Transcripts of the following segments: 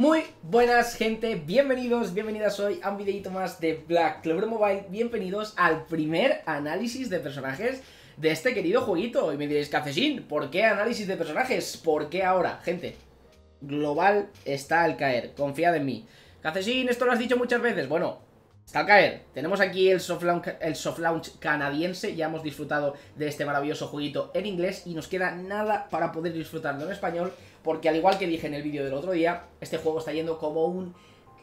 Muy buenas gente, bienvenidos, bienvenidas. Hoy a un videito más de Black Clover Mobile. Bienvenidos al primer análisis de personajes de este querido jueguito. Y me diréis, Cafesín, ¿por qué análisis de personajes? ¿Por qué ahora? Gente, global está al caer, confiad en mí. Cafesín, esto lo has dicho muchas veces, bueno, Está al caer. Tenemos aquí el soft, launch, canadiense. Ya hemos disfrutado de este maravilloso jueguito en inglés y nos queda nada para poder disfrutarlo en español. Porque al igual que dije en el vídeo del otro día, este juego está yendo como un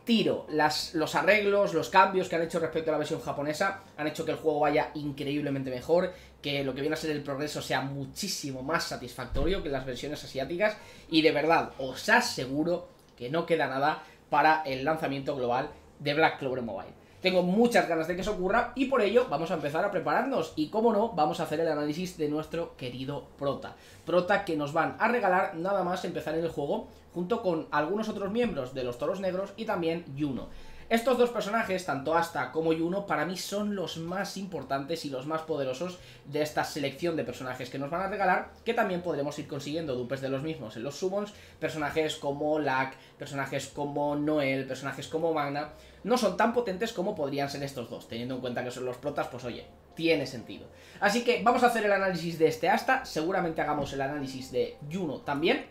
tiro. Los arreglos, los cambios que han hecho respecto a la versión japonesa han hecho que el juego vaya increíblemente mejor, que lo que viene a ser el progreso sea muchísimo más satisfactorio que las versiones asiáticas y de verdad os aseguro que no queda nada para el lanzamiento global de Black Clover Mobile. Tengo muchas ganas de que eso ocurra y por ello vamos a empezar a prepararnos y como no, vamos a hacer el análisis de nuestro querido Prota. Prota que nos van a regalar nada más empezar el juego junto con algunos otros miembros de los Toros Negros y también Yuno. Estos dos personajes, tanto Asta como Yuno, para mí son los más importantes y los más poderosos de esta selección de personajes que nos van a regalar, que también podremos ir consiguiendo dupes de los mismos en los summons, personajes como Lack, personajes como Noel, personajes como Magna, no son tan potentes como podrían ser estos dos, teniendo en cuenta que son los protas, pues oye, tiene sentido. Así que vamos a hacer el análisis de este Asta, seguramente hagamos el análisis de Yuno también,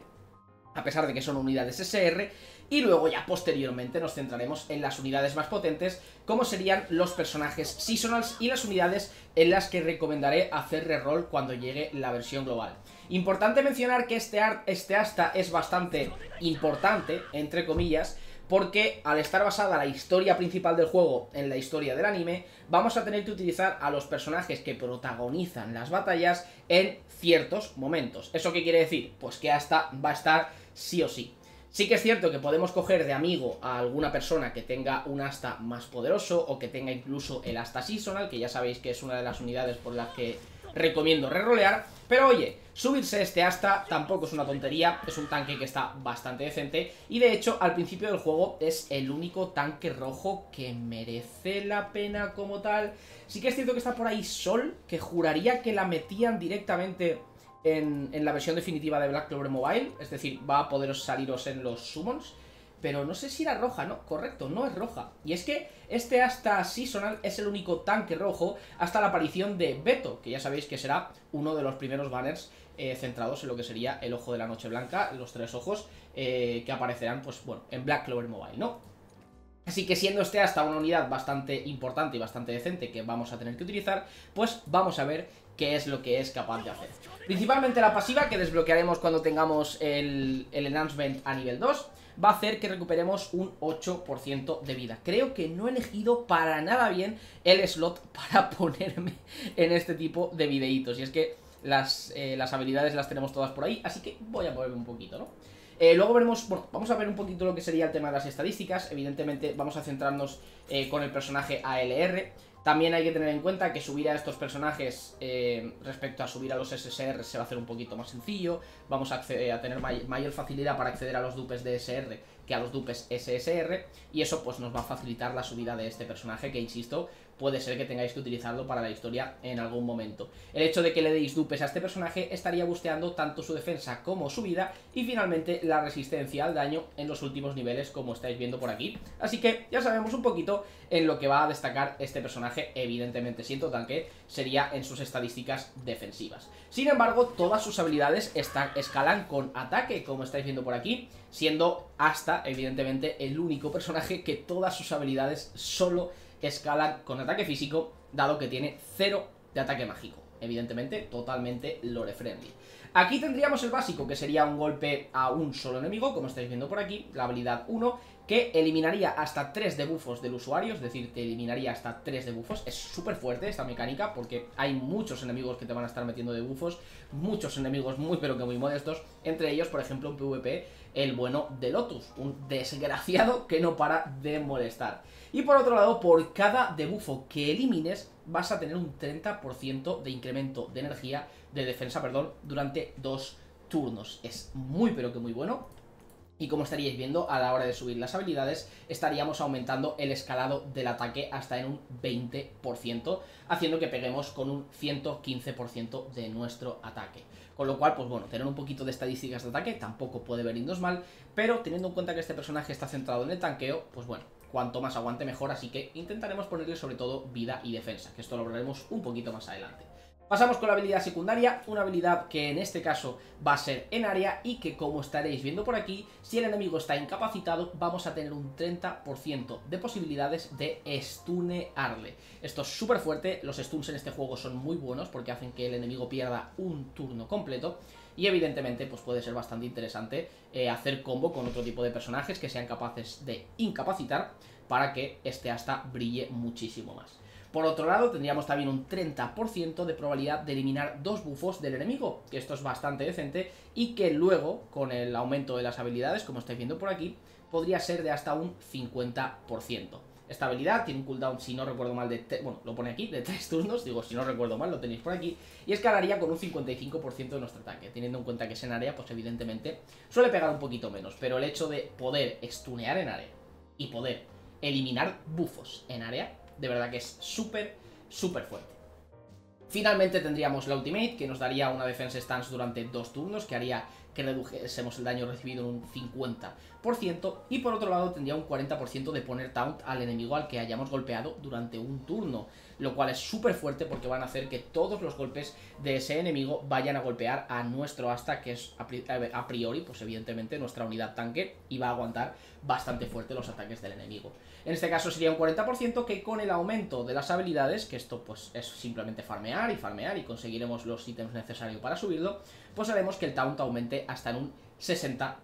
a pesar de que son unidades SR, y luego ya posteriormente nos centraremos en las unidades más potentes, como serían los personajes seasonals y las unidades en las que recomendaré hacer reroll cuando llegue la versión global. Importante mencionar que este, este asta es bastante importante, entre comillas, porque al estar basada la historia principal del juego en la historia del anime, vamos a tener que utilizar a los personajes que protagonizan las batallas en ciertos momentos. ¿Eso qué quiere decir? Pues que hasta va a estar sí o sí. Sí que es cierto que podemos coger de amigo a alguna persona que tenga un asta más poderoso o que tenga incluso el asta seasonal, que ya sabéis que es una de las unidades por las que recomiendo rerolear. Pero oye, subirse este asta tampoco es una tontería, es un tanque que está bastante decente y de hecho al principio del juego es el único tanque rojo que merece la pena como tal. Sí que es cierto que está por ahí Sol, que juraría que la metían directamente en, la versión definitiva de Black Clover Mobile, es decir, va a poder saliros en los summons, pero no sé si era roja, ¿no? Correcto, no es roja. Y es que este hasta Seasonal es el único tanque rojo hasta la aparición de Beto, que ya sabéis que será uno de los primeros banners eh, centrados en lo que sería el ojo de la noche blanca, los tres ojos, eh, que aparecerán, pues bueno, en Black Clover Mobile, ¿no? Así que siendo este hasta una unidad bastante importante y bastante decente que vamos a tener que utilizar, pues vamos a ver qué es lo que es capaz de hacer. Principalmente la pasiva que desbloquearemos cuando tengamos el, el enhancement a nivel 2 va a hacer que recuperemos un 8% de vida. Creo que no he elegido para nada bien el slot para ponerme en este tipo de videitos. Y es que las, eh, las habilidades las tenemos todas por ahí, así que voy a moverme un poquito, ¿no? Eh, luego veremos, vamos a ver un poquito lo que sería el tema de las estadísticas. Evidentemente vamos a centrarnos eh, con el personaje ALR. También hay que tener en cuenta que subir a estos personajes eh, respecto a subir a los SSR se va a hacer un poquito más sencillo. Vamos a, tener mayor facilidad para acceder a los dupes de SR que a los dupes SSR. Y eso pues nos va a facilitar la subida de este personaje que, insisto, puede ser que tengáis que utilizarlo para la historia en algún momento. El hecho de que le deis dupes a este personaje estaría busteando tanto su defensa como su vida y finalmente la resistencia al daño en los últimos niveles como estáis viendo por aquí. Así que ya sabemos un poquito en lo que va a destacar este personaje, evidentemente siento tanque, sería en sus estadísticas defensivas. Sin embargo, todas sus habilidades están, escalan con ataque, como estáis viendo por aquí, siendo hasta, evidentemente, el único personaje que todas sus habilidades solo escalan con ataque físico, dado que tiene cero de ataque mágico. Evidentemente, totalmente lore friendly. Aquí tendríamos el básico, que sería un golpe a un solo enemigo, como estáis viendo por aquí, la habilidad 1, que eliminaría hasta 3 debuffos del usuario, es decir, te eliminaría hasta 3 debuffos. Es súper fuerte esta mecánica, porque hay muchos enemigos que te van a estar metiendo debuffos, muchos enemigos muy pero que muy modestos, entre ellos, por ejemplo, en PvP, el bueno de Lotus, un desgraciado que no para de molestar. Y por otro lado, por cada debufo que elimines, vas a tener un 30% de incremento de energía, de defensa, perdón, durante dos turnos. Es muy pero que muy bueno. Y como estaríais viendo, a la hora de subir las habilidades, estaríamos aumentando el escalado del ataque hasta en un 20%, haciendo que peguemos con un 115% de nuestro ataque. Con lo cual, pues bueno, tener un poquito de estadísticas de ataque tampoco puede venirnos mal, pero teniendo en cuenta que este personaje está centrado en el tanqueo, pues bueno, cuanto más aguante mejor, así que intentaremos ponerle sobre todo vida y defensa, que esto lo hablaremos un poquito más adelante. Pasamos con la habilidad secundaria, una habilidad que en este caso va a ser en área y que como estaréis viendo por aquí, si el enemigo está incapacitado vamos a tener un 30% de posibilidades de stunearle. Esto es súper fuerte, los stuns en este juego son muy buenos porque hacen que el enemigo pierda un turno completo y evidentemente pues puede ser bastante interesante eh, hacer combo con otro tipo de personajes que sean capaces de incapacitar para que este hasta brille muchísimo más. Por otro lado, tendríamos también un 30% de probabilidad de eliminar dos bufos del enemigo, que esto es bastante decente, y que luego, con el aumento de las habilidades, como estáis viendo por aquí, podría ser de hasta un 50%. Esta habilidad tiene un cooldown, si no recuerdo mal, de... Bueno, lo pone aquí, de 3 turnos, digo, si no recuerdo mal, lo tenéis por aquí, y escalaría con un 55% de nuestro ataque, teniendo en cuenta que es en área, pues evidentemente suele pegar un poquito menos, pero el hecho de poder stunear en área y poder eliminar bufos en área de verdad que es súper, súper fuerte. Finalmente tendríamos la Ultimate, que nos daría una defense stance durante dos turnos, que haría que redujésemos el daño recibido en un 50%, y por otro lado tendría un 40% de poner taunt al enemigo al que hayamos golpeado durante un turno, lo cual es súper fuerte porque van a hacer que todos los golpes de ese enemigo vayan a golpear a nuestro asta, que es a priori, pues evidentemente nuestra unidad tanque, y va a aguantar bastante fuerte los ataques del enemigo. En este caso sería un 40% que con el aumento de las habilidades, que esto pues es simplemente farmear y farmear y conseguiremos los ítems necesarios para subirlo, pues haremos que el taunt aumente hasta en un 60%.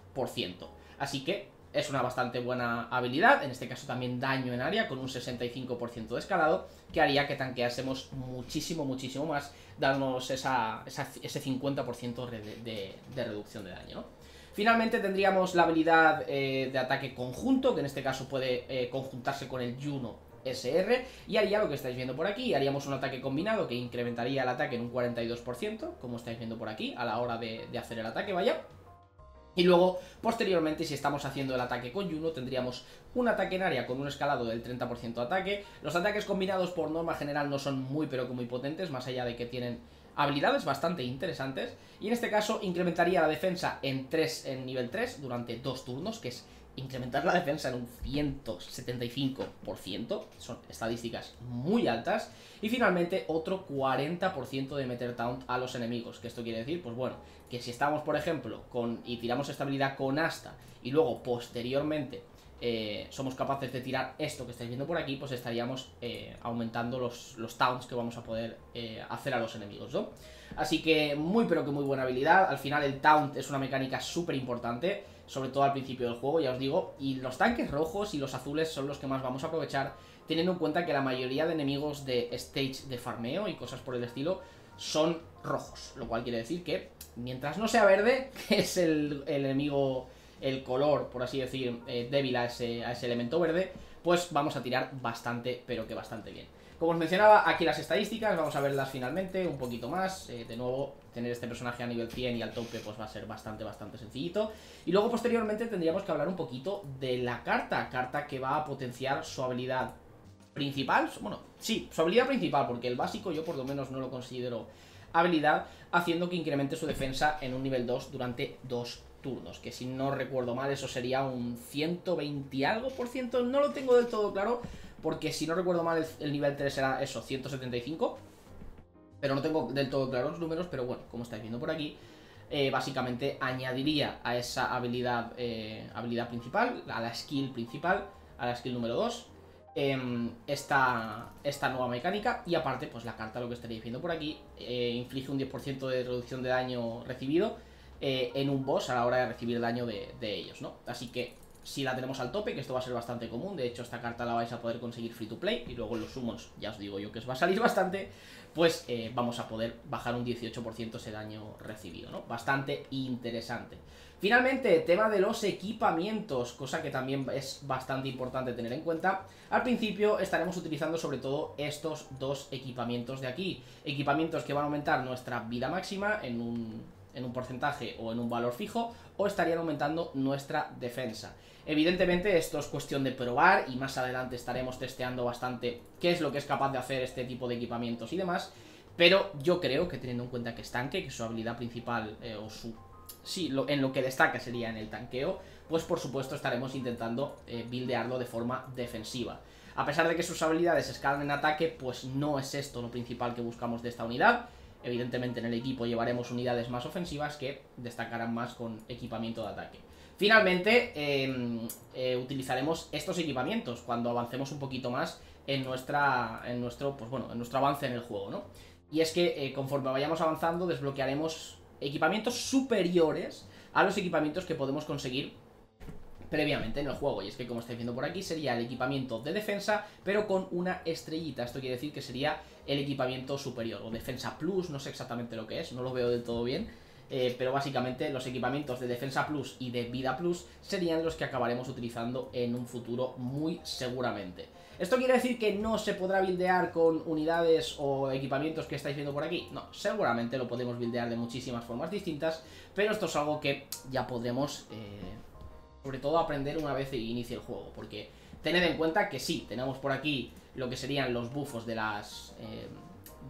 Así que es una bastante buena habilidad, en este caso también daño en área con un 65% de escalado, que haría que tanqueásemos muchísimo, muchísimo más, dándonos ese 50% de, de reducción de daño. Finalmente tendríamos la habilidad eh, de ataque conjunto, que en este caso puede eh, conjuntarse con el Juno SR, y haría lo que estáis viendo por aquí, haríamos un ataque combinado que incrementaría el ataque en un 42%, como estáis viendo por aquí, a la hora de, hacer el ataque, vaya. Y luego, posteriormente, si estamos haciendo el ataque con Juno, tendríamos un ataque en área con un escalado del 30% de ataque. Los ataques combinados por norma general no son muy pero que muy potentes, más allá de que tienen habilidades bastante interesantes y en este caso incrementaría la defensa en, 3, en nivel 3 durante dos turnos, que es incrementar la defensa en un 175%, son estadísticas muy altas, y finalmente otro 40% de meter taunt a los enemigos, que esto quiere decir, pues bueno, que si estamos por ejemplo con y tiramos estabilidad con asta y luego posteriormente eh, somos capaces de tirar esto que estáis viendo por aquí, pues estaríamos eh, aumentando los, los taunts que vamos a poder eh, hacer a los enemigos, ¿no? Así que muy pero que muy buena habilidad, al final el taunt es una mecánica súper importante, sobre todo al principio del juego, ya os digo, y los tanques rojos y los azules son los que más vamos a aprovechar, teniendo en cuenta que la mayoría de enemigos de stage de farmeo y cosas por el estilo son rojos, lo cual quiere decir que mientras no sea verde, que es el, el enemigo el color, por así decir, eh, débil a ese, a ese elemento verde, pues vamos a tirar bastante, pero que bastante bien. Como os mencionaba, aquí las estadísticas, vamos a verlas finalmente un poquito más. Eh, de nuevo, tener este personaje a nivel 100 y al tope pues va a ser bastante, bastante sencillito. Y luego posteriormente tendríamos que hablar un poquito de la carta, carta que va a potenciar su habilidad principal. Bueno, sí, su habilidad principal, porque el básico yo por lo menos no lo considero habilidad, haciendo que incremente su defensa en un nivel 2 durante dos turnos, que si no recuerdo mal eso sería un 120 algo por ciento, no lo tengo del todo claro, porque si no recuerdo mal el, nivel 3 era eso, 175, pero no tengo del todo claro los números, pero bueno, como estáis viendo por aquí, eh, básicamente añadiría a esa habilidad, eh, habilidad principal, a la skill principal, a la skill número 2, em, esta, esta, nueva mecánica y aparte pues la carta lo que estaréis viendo por aquí eh, inflige un 10% de reducción de daño recibido en un boss a la hora de recibir daño de, ellos, ¿no? Así que si la tenemos al tope, que esto va a ser bastante común, de hecho esta carta la vais a poder conseguir free to play y luego los summons, ya os digo yo que os va a salir bastante, pues eh, vamos a poder bajar un 18% ese daño recibido, ¿no? Bastante interesante. Finalmente, tema de los equipamientos, cosa que también es bastante importante tener en cuenta. Al principio estaremos utilizando sobre todo estos dos equipamientos de aquí. Equipamientos que van a aumentar nuestra vida máxima en un en un porcentaje o en un valor fijo, o estarían aumentando nuestra defensa. Evidentemente esto es cuestión de probar y más adelante estaremos testeando bastante qué es lo que es capaz de hacer este tipo de equipamientos y demás, pero yo creo que teniendo en cuenta que es tanque, que su habilidad principal eh, o su... Sí, lo, en lo que destaca sería en el tanqueo, pues por supuesto estaremos intentando eh, buildearlo de forma defensiva. A pesar de que sus habilidades escalan en ataque, pues no es esto lo principal que buscamos de esta unidad. Evidentemente en el equipo llevaremos unidades más ofensivas que destacarán más con equipamiento de ataque. Finalmente, em, eh, utilizaremos estos equipamientos cuando avancemos un poquito más en, nuestra, en, nuestro, pues bueno, en nuestro avance en el juego, ¿no? Y es que eh, conforme vayamos avanzando desbloquearemos equipamientos superiores a los equipamientos que podemos conseguir previamente en el juego. Y es que, como estáis viendo por aquí, sería el equipamiento de defensa, pero con una estrellita. Esto quiere decir que sería el equipamiento superior, o defensa plus, no sé exactamente lo que es, no lo veo del todo bien. Eh, pero básicamente los equipamientos de defensa plus y de vida plus serían los que acabaremos utilizando en un futuro muy seguramente. ¿Esto quiere decir que no se podrá buildear con unidades o equipamientos que estáis viendo por aquí? No, seguramente lo podemos buildear de muchísimas formas distintas, pero esto es algo que ya podremos eh, sobre todo aprender una vez inicie el juego, porque tened en cuenta que sí, tenemos por aquí lo que serían los bufos de las... Eh,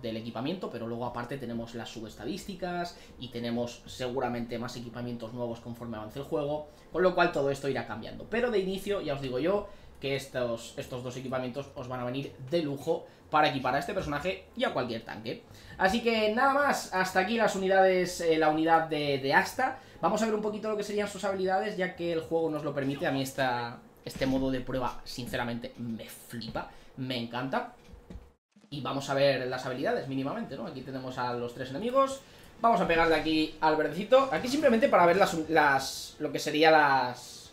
del equipamiento, pero luego aparte tenemos las subestadísticas y tenemos seguramente más equipamientos nuevos conforme avance el juego, con lo cual todo esto irá cambiando. Pero de inicio, ya os digo yo, que estos, estos dos equipamientos os van a venir de lujo para equipar a este personaje y a cualquier tanque. Así que nada más, hasta aquí las unidades, eh, la unidad de, de Asta. Vamos a ver un poquito lo que serían sus habilidades, ya que el juego nos lo permite. A mí esta, este modo de prueba, sinceramente, me flipa, me encanta. Y vamos a ver las habilidades mínimamente, ¿no? Aquí tenemos a los tres enemigos. Vamos a pegarle aquí al verdecito. Aquí simplemente para ver las, las lo que sería las...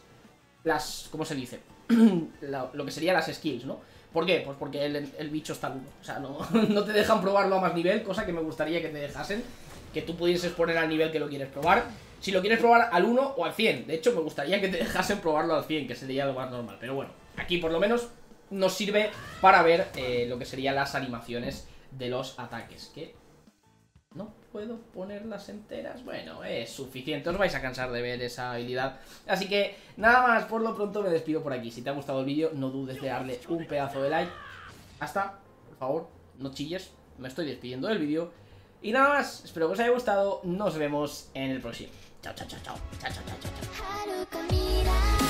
Las... ¿Cómo se dice? lo, que sería las skills, ¿no? ¿Por qué? Pues porque el, el bicho está duro. O sea, no, no te dejan probarlo a más nivel, cosa que me gustaría que te dejasen. Que tú pudieses poner al nivel que lo quieres probar si lo quieres probar al 1 o al 100. De hecho, me gustaría que te dejasen probarlo al 100, que sería lo más normal. Pero bueno, aquí por lo menos nos sirve para ver eh, lo que serían las animaciones de los ataques. Que no puedo ponerlas enteras. Bueno, es suficiente. Os vais a cansar de ver esa habilidad. Así que nada más, por lo pronto me despido por aquí. Si te ha gustado el vídeo, no dudes de darle un pedazo de like. Hasta, por favor, no chilles. Me estoy despidiendo del vídeo. Y nada más, espero que os haya gustado. Nos vemos en el próximo. Chao, chao, chao, chao. Chao, chao, chao, chao.